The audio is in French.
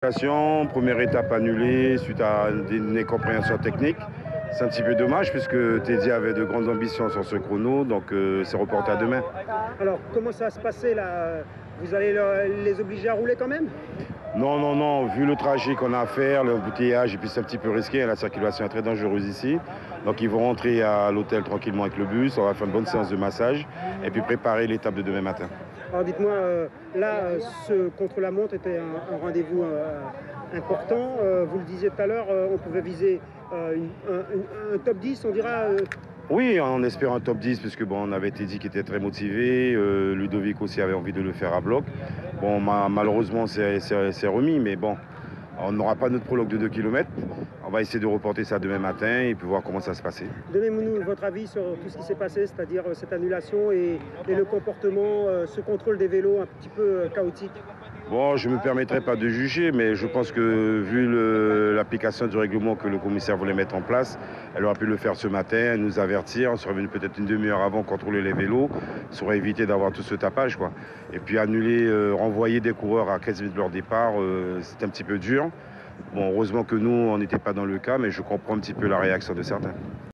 Première étape annulée suite à une incompréhension technique. C'est un petit peu dommage puisque Teddy avait de grandes ambitions sur ce chrono, donc euh, c'est reporté à demain. Alors comment ça va se passer là? Vous allez les obliger à rouler quand même? Non, non, non, vu le trajet qu'on a à faire, le bouteillage, et puis c'est un petit peu risqué, la circulation est très dangereuse ici. Donc ils vont rentrer à l'hôtel tranquillement avec le bus, on va faire une bonne séance de massage et puis préparer l'étape de demain matin. Alors dites-moi, euh, là, euh, ce contre-la-montre était un, rendez-vous euh, important. vous le disiez tout à l'heure, on pouvait viser un, top 10, on dira oui, on espère un top 10, puisque bon, on avait été dit qu'il était très motivé. Ludovic aussi avait envie de le faire à bloc. Bon, malheureusement, c'est remis, mais bon, on n'aura pas notre prologue de 2 km. On va essayer de reporter ça demain matin et puis voir comment ça se passer. Donnez-nous votre avis sur tout ce qui s'est passé, c'est-à-dire euh, cette annulation et, le comportement, euh, ce contrôle des vélos un petit peu euh, chaotique. Bon, je ne me permettrai pas de juger, mais je pense que vu l'application du règlement que le commissaire voulait mettre en place, elle aurait pu le faire ce matin, nous avertir, on serait venu peut-être une demi-heure avant contrôler les vélos, ça aurait évité d'avoir tout ce tapage. Quoi. Et puis annuler, euh, renvoyer des coureurs à 15 minutes de leur départ, euh, c'est un petit peu dur. Bon, heureusement que nous, on n'était pas dans le cas, mais je comprends un petit peu la réaction de certains.